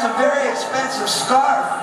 That's a very expensive scarf.